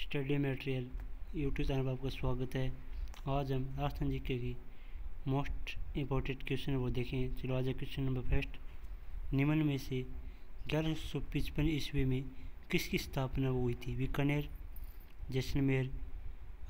Study material YouTube channel पर आपका स्वागत है। आज हम राजस्थान जी के की मोस्ट इम्पोर्टेंट क्वेश्चन वो देखें। चलो आज क्वेश्चन नंबर फ़र्स्ट निम्न में से ग्यारह सौ पचपन ईस्वी में किसकी स्थापना हुई थी? बीकानेर, जैसलमेर,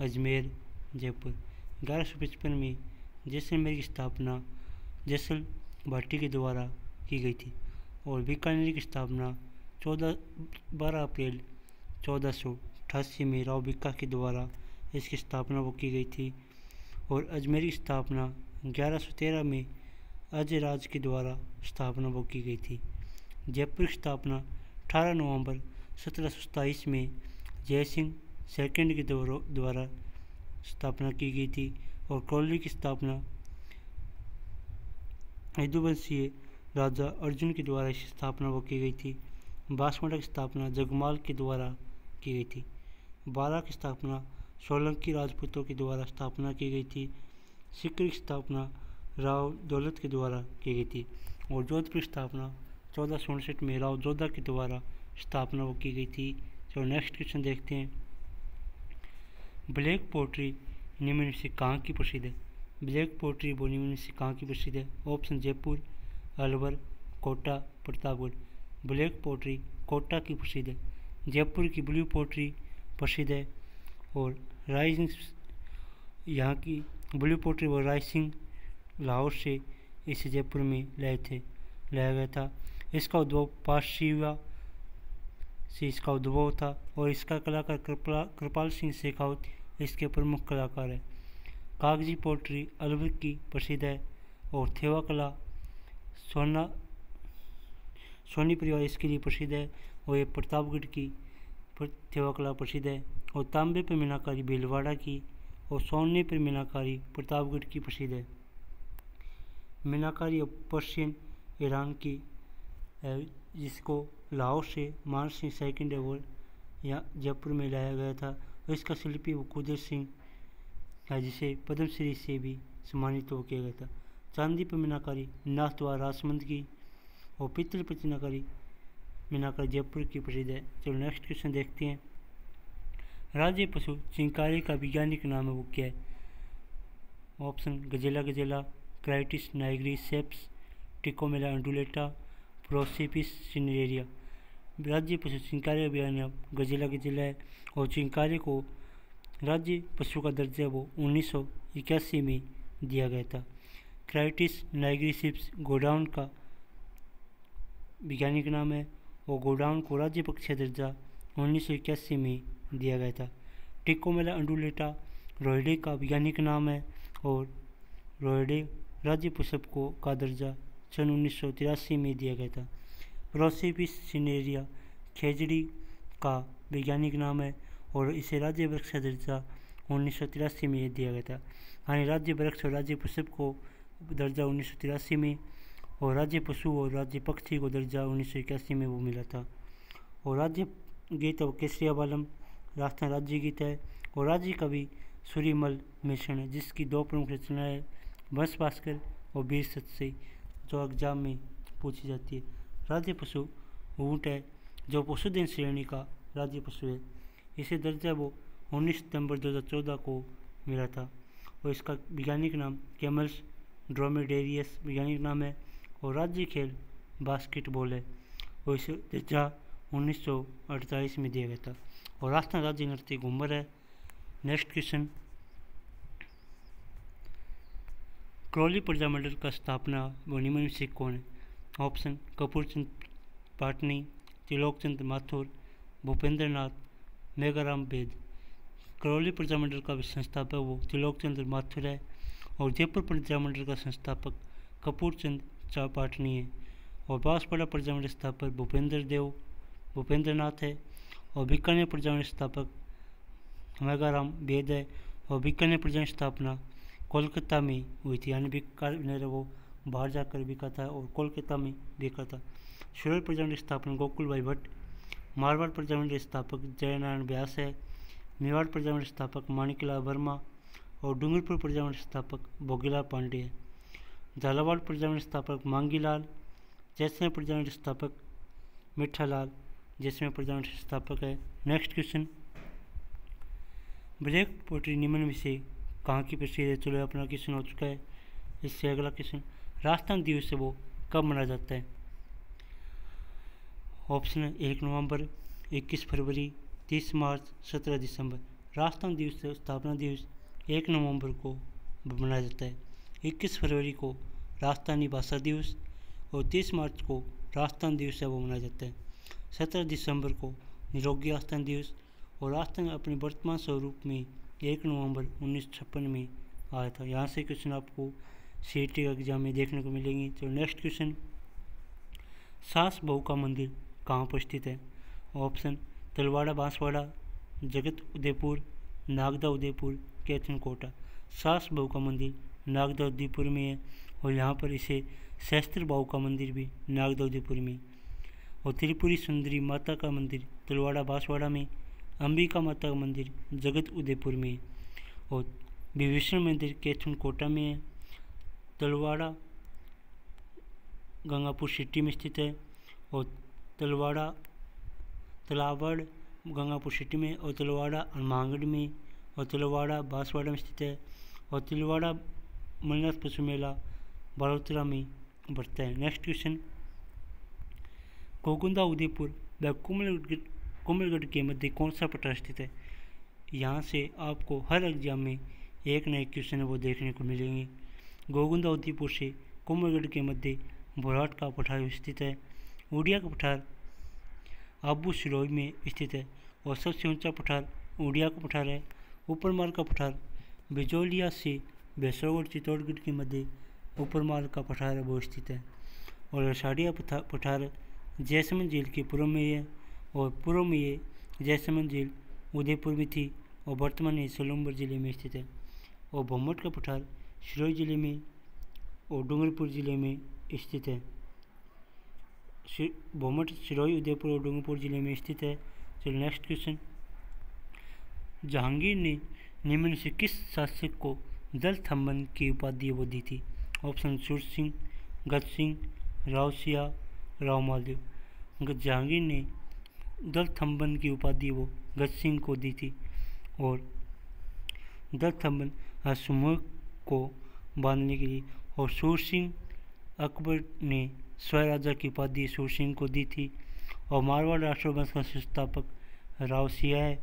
अजमेर, जयपुर। ग्यारह सौ पचपन में जैसलमेर की स्थापना जैसल भाटी के द्वारा की गई थी और बीकानेर की स्थापना चौदह, बारह अप्रैल चौदह सौ अठासी में राव बिक्का के द्वारा इसकी स्थापना वो की गई थी और अजमेर की स्थापना 1113 में अजय राज के द्वारा स्थापना वो की गई थी। जयपुर की स्थापना 18 नवंबर सत्रह सौ सताईस में जय सिंह सेकेंड के द्वारा स्थापना की गई थी और करौली की स्थापना यदुवंशीय राजा अर्जुन के द्वारा इसकी स्थापना वो की गई थी। बांसवाड़ा की स्थापना जगमाल के द्वारा की गई थी। बारह की स्थापना सोलंकी राजपूतों के द्वारा स्थापना की गई थी। सिक्र की स्थापना राव दौलत के द्वारा की गई थी और जोधपुर की स्थापना चौदह सौ उनसठ में राव जोधा के द्वारा स्थापना वो की गई थी। चलो नेक्स्ट क्वेश्चन देखते हैं। ब्लैक पोट्री निम्न से कहाँ की प्रसिद्ध है? ब्लैक पोट्री वो निम्न से कहाँ की प्रसिद्ध है? Option Jaipur, Alwar, Kota, Pratapgarh. Black pottery Kota की प्रसिद्ध है। जयपुर की ब्लू पोट्री प्रसिद्ध है और राइजिंग यहाँ की ब्लू पोट्री व राइसिंग लाहौर से इसे जयपुर में लाए थे, लाया गया था। इसका उद्भव पाशिवा से इसका उद्भव था और इसका कलाकार कृपा कृपाल सिंह शेखावत इसके प्रमुख कलाकार है। कागज़ी पोट्री अलवर की प्रसिद्ध है और थेवा कला सोना सोनी परिवार इसके लिए प्रसिद्ध है और ये प्रतापगढ़ की थेवा कला प्रसिद्ध है और तांबे पर मीनाकारी भीलवाड़ा की और सोने पर मीनाकारी प्रतापगढ़ की प्रसिद्ध है। मीनाकारी पर्शियन ईरान की जिसको लाहौर से मान सिंह सेकेंड अवार्ड या जयपुर में लाया गया था, और इसका शिल्पी वो कुदर सिंह है जिसे पद्मश्री से भी सम्मानित किया गया था। चांदी पर मीनाकारी नाथद्वार राजमंद की और पितल पर मीनाकारी मीनाकारी जयपुर की प्रसिद्ध है चलो नेक्स्ट क्वेश्चन देखते हैं। राज्य पशु चिंकारी का वैज्ञानिक नाम है वो क्या है? ऑप्शन, गजेला गजेला, क्राइटिस, नाइग्री, सेप्स, टिकोमेला अंडुलेटा, प्रोसिपिस, सिनेरिया। राज्य पशु चिंकारी अभियान गजेला गजेला है और चिंकारी को राज्य पशु का दर्जा वो उन्नीस में दिया गया था। क्राइटिस नाइग्रीसिप्स गोडाउन का वैज्ञानिक नाम है और गोडाउन को राज्य पक्षीय दर्जा उन्नीस सौ इक्यासी में दिया गया था। टिकोमेला अंडुलेटा रोहिडे का वैज्ञानिक नाम है और रोहिडे राज्य पुष्प को का दर्जा सन उन्नीस सौ तिरासी में दिया गया था। प्रोसिपिस सिनेरिया खेजड़ी का वैज्ञानिक नाम है और इसे राज्य वृक्ष का दर्जा उन्नीस सौ तिरासी में दिया गया था। यानी राज्य वृक्ष और राज्य पुष्प को दर्जा उन्नीस सौ तिरासी में और राज्य पशु और राज्य पक्षी को दर्जा उन्नीस सौ इक्यासी में वो मिला था। और राज्य गीत और केसरिया बालम, राजस्थान राज्य गीत है और राज्य कवि सूर्यमल मिश्रण है, जिसकी दो प्रमुख रचनाएँ वंश भास्कर और बीर सत्सई जो एग्ज़ाम में पूछी जाती है। राज्य पशु ऊँट है, जो पशुधन श्रेणी का राज्य पशु है। इसे दर्जा वो उन्नीस सितंबर 2014 को मिला था। और इसका वैज्ञानिक नाम कैमल्स ड्रोमेडेरियस, वैज्ञानिक नाम है। और राज्य खेल बास्केटबॉल है। और इसे दर्जा उन्नीस में दिया गया था। और राजस्थान राज्य नृत्य घूमर है। Next question. करौली प्रजामंडल का स्थापना व निम्न से कौन है? ऑप्शन कपूर चंद पाटनी त्रिलोक चंद माथुर भूपेंद्र नाथ मेघाराम बेद। करौली प्रजामंडल का संस्थापक वो त्रिलोक चंद्र माथुर है। और जयपुर प्रजामंडल का संस्थापक कपूर पाटनी है। और बांसवाड़ा प्रजामंडल स्थापक भूपेंद्र देव भूपेंद्र नाथ है और बीकानेर प्रजामंडल स्थापक मेघाराम बेद है और बीकानेर प्रजामंडल स्थापना कोलकाता में हुई थी। यानी बीकानेर वो बाहर जाकर बिका था और कोलकाता में बिका था सूरत प्रजामंडल स्थापना गोकुल भाई भट्ट, मारवाड़ प्रजामंडल स्थापक जयनारायण व्यास है, मेवाड़ प्रजामंडल स्थापक माणिकलाल वर्मा और डूंगरपुर प्रजामंडल स्थापक भोगीलाल पांडे है। झालावाड़ प्रजामंडल स्थापक मांगीलाल, जैसलमेर प्रजामंडल स्थापक मिठालाल जिसमें प्रधान संस्थापक है। नेक्स्ट क्वेश्चन ब्रेक पोट्री निम्न विषय कहाँ की प्रसिद्ध है? चलो अपना क्वेश्चन हो चुका है। इससे अगला क्वेश्चन राजस्थान दिवस वो कब मनाया जाता है? ऑप्शन एक नवंबर, इक्कीस फरवरी, तीस मार्च, सत्रह दिसंबर। राजस्थान दिवस स्थापना दिवस एक नवंबर को मनाया जाता है। इक्कीस फरवरी को राजस्थानी भाषा दिवस और तीस मार्च को राजस्थान दिवस है वो मनाया जाता है। सत्रह दिसंबर को निरोगी राजस्थान दिवस और राजस्थान अपने वर्तमान स्वरूप में एक नवंबर उन्नीस सौ छप्पन में आया था। यहाँ से क्वेश्चन आपको सी का एग्ज़ाम में देखने को मिलेंगे। तो नेक्स्ट क्वेश्चन, सास बहू का मंदिर कहाँ पर स्थित है? ऑप्शन, तलवाड़ा, बांसवाड़ा, जगत उदयपुर, नागदा उदयपुर, कैथन कोटा। सास बहू का मंदिर नागदा उदयपुर में है और यहाँ पर इसे शस्त्र बाहू का मंदिर भी नागदा उदयपुर में और त्रिपुरी सुंदरी माता का मंदिर तलवाड़ा बांसवाड़ा में, अंबिका माता का मंदिर जगत उदयपुर में है। और विभीषण मंदिर कैथन कोटा में है। तलवाड़ा गंगापुर सिटी में स्थित है और तलवाड़ा, तलावड़ गंगापुर सिटी में और तलवाड़ा हनुमानगढ़ में और तलवाड़ा बांसवाड़ा में स्थित है। और तिलवाड़ा मलनाथ पशु मेला बालोतरा में बढ़ता है नेक्स्ट क्वेश्चन गोकुंदा उदयपुर व कुमलगढ़ कुमलगढ़ के मध्य कौन सा पठार स्थित है? यहाँ से आपको हर एग्ज़ाम में एक नए क्वेश्चन वो देखने को मिलेंगे। गोगुंदा उदयपुर से कुमलगढ़ के मध्य बोराट का पठार स्थित है। उड़िया का पठार आबू सिरोही में स्थित है और सबसे ऊँचा पठार उड़िया का पठार है। ऊपरमाल का पठार बिजोलिया से बेसरगढ़ चित्तौड़गढ़ के मध्य ऊपरमाल का पठार है वो स्थित है और अषाढ़िया पठार जैसमंद झील के पूर्व में है और पूर्व में ये जैसमंद झील उदयपुर में थी और वर्तमान ये सोलंबर ज़िले में स्थित है और भोमट का पठार सिरोही ज़िले में और डूंगरपुर ज़िले में स्थित है। भोमट सिरोही, उदयपुर और डूंगरपुर ज़िले में स्थित है। चलो नेक्स्ट क्वेश्चन जहांगीर ने निम्न से किस शासक को दल थम्बन की उपाधि वो दी थी। ऑप्शन सुर सिंह, गज सिंह, राव सिया, राव मालदेव। जहांगीर ने दल थम्बन की उपाधि वो गज सिंह को दी थी और दल थम्बन समूह को बांधने के लिए और सूर सिंह अकबर ने स्वराजा की उपाधि सूर सिंह को दी थी और मारवाड़ राष्ट्रवंश का संस्थापक राव सिया है।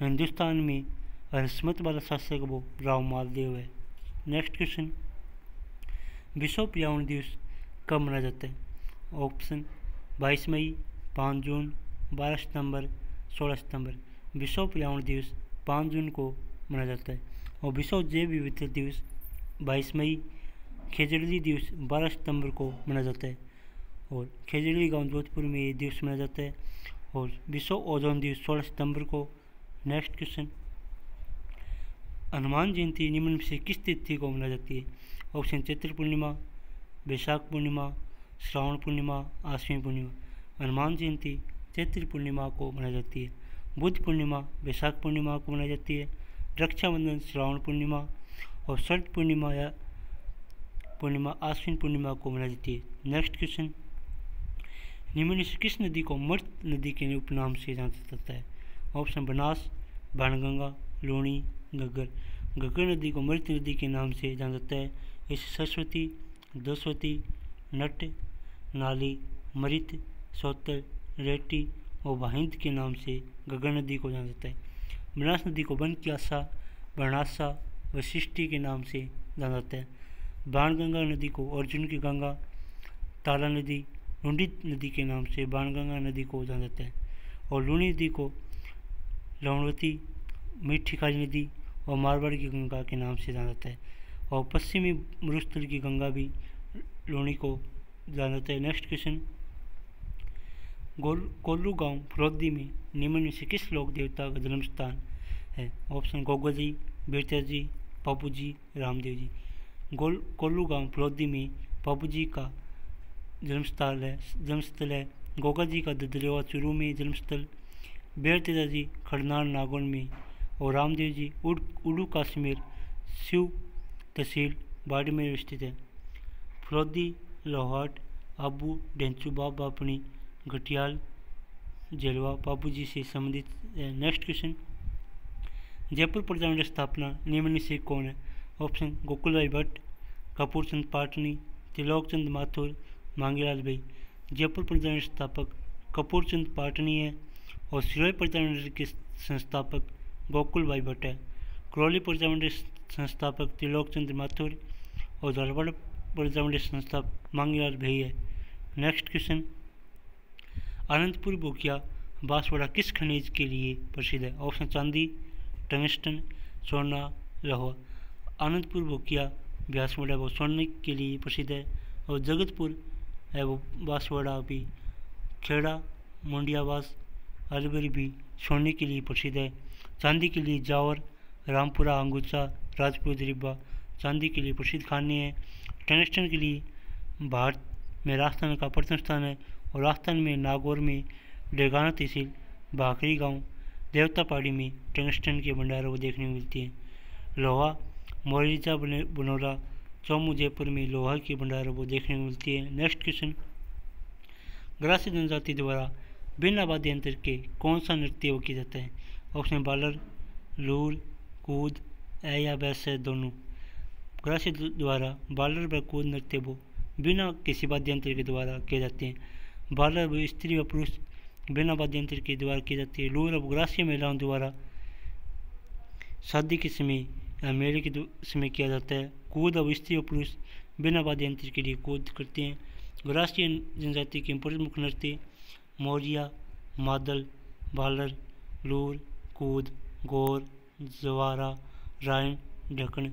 हिंदुस्तान में रस्मत वाला शासक वो राव मालदेव है। नेक्स्ट क्वेश्चन विश्व पर्यावरण दिवस कब मनाया जाता है? ऑप्शन बाईस मई, पाँच जून, बारह सितंबर, सोलह सितंबर। विश्व पर्यावरण दिवस पाँच जून को मनाया जाता है और विश्व जैव विविधता दिवस बाईस मई, खेजड़ी दिवस बारह सितंबर को मनाया जाता है। और खेजड़ी गाँव जोधपुर में ये दिवस मनाया जाता है। और विश्व ओजोन दिवस सोलह सितंबर को। नेक्स्ट क्वेश्चन हनुमान जयंती निम्न से किस तिथि को मनाई जाती है? ऑप्शन, चैत्र पूर्णिमा बैसाख पूर्णिमा, श्रावण पूर्णिमा, आश्विन पूर्णिमा। हनुमान जयंती चैत्र पूर्णिमा को मनाई जाती है। बुद्ध पूर्णिमा बैसाख पूर्णिमा को मनाई जाती है। रक्षाबंधन, श्रावण पूर्णिमा और शरद पूर्णिमा या पूर्णिमा, आश्विन पूर्णिमा को मनाई जाती है। Next question. निम्न से किस नदी को मृत नदी के उपनाम से जाना जाता है? ऑप्शन, बनास, बाणगंगा, लूणी गग्गर गग्गर नदी को मृत नदी के नाम से जाना जाता है। इसे सरस्वती, दसवती, नट, नाली मृत सोतर, रेटी और वाहिंद के नाम से गगन नदी को जाना जाता है। बनास नदी को बन की आशा बनासा वशिष्टि के नाम से जाना जाता है। बाणगंगा नदी को अर्जुन की गंगा ताला नदी लुंडित नदी के नाम से बाणगंगा नदी को जाना जाता है। और लूणी नदी को लवणवती मीठी काली नदी और मारवाड़ की गंगा के नाम से जाना जाता है और पश्चिमी मरुस्थल की गंगा भी लूणी को जाना जाता है। नेक्स्ट क्वेश्चन गोल, कोल्लू गाँव फरोदी में निम्न में से किस लोक देवता का जन्म स्थान है? ऑप्शन गोगा जी बेटा जी पापू जी रामदेव जी गोल, कोल्लू गाँव फरोदी में पापू जी का जन्मस्थल है जन्मस्थल है। गोगा जी का ददरेवा चुरू में जन्मस्थल बेर तेजा जी खड़नार नागौन में और रामदेव जी उड़ काश्मीर शिव तहसील बाड़मेर स्थित है। फरोदी लोहाट आबू, डेंचू बाबा, अपनी घटियाल, जलवा बाबू जी से संबंधित नेक्स्ट क्वेश्चन। जयपुर प्रजामंडल स्थापना निम्न से कौन है? ऑप्शन गोकुलभाई भट्ट, कपूर चंद पाटनी त्रिलोक चंद माथुर, मांगीलाल भाई। जयपुर प्रजामंडल स्थापक कपूर चंद पाटनी है और सिरोही प्रजामंडल के संस्थापक गोकुल भाई भट्ट करौली प्रजामंडल संस्थापक त्रिलोक चंद्र माथुर और झालवाड़ प्रजामंडल संस्थापक मांगीलाल भाई है नेक्स्ट क्वेश्चन आनंदपुर बोकिया बांसवाड़ा किस खनिज के लिए प्रसिद्ध है? ऑप्शन चांदी, टंगस्टन, सोना लोहा आनंदपुर बोकिया ब्यासवाड़ा वो सोने के लिए प्रसिद्ध है और जगतपुर है वो बांसवाड़ा भी, खेड़ा मुंडियावास अलबरी भी सोने के लिए प्रसिद्ध है। चांदी के लिए जावर, रामपुरा, अंगुचा राजपुर दरिबा चांदी के लिए प्रसिद्ध खाने हैं। टनस्टन के लिए भारत में राजस्थान का प्रथम स्थान है और राजस्थान में नागौर में डेगाना तहसील, भाखरी गाँव, देवता पहाड़ी में टंगस्टन के भंडारों को देखने को मिलती है। लोहा मोरिजा बनोरा, चौमू, जयपुर में लोहा के भंडारों को देखने को मिलती है। Next question. ग्रासी जनजाति द्वारा बिना आबादी यंत्र के कौन सा नृत्य वो किया जाता है? ऑप्शन बालर लूर कूद ए या है दोनों। ग्रासी द्वारा बालर व कूद नृत्य वो बिना किसी वाद्य यंत्र के द्वारा किए जाते हैं। बालर व स्त्री व पुरुष बिना वाद्य यंत्र के द्वारा किए जाते हैं। लूर अब ग्रासीय महिलाओं द्वारा शादी के समय या मेले के समय किया जाता है। कूद अब स्त्री और पुरुष बिना वाद्य यंत्र के लिए कूद करते हैं। ग्रासीय जनजाति के प्रमुख नृत्य, मौर्या, मादल बालर लूर कूद, गौर, जवारा रायन ढक्कन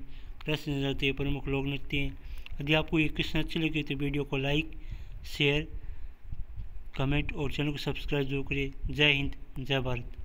ग्रासीय नजरते प्रमुख लोग नृत्य हैं। यदि आपको ये क्वेश्चन अच्छी लगे तो वीडियो को लाइक, शेयर, कमेंट और चैनल को सब्सक्राइब ज़रूर करें। जय हिंद, जय भारत।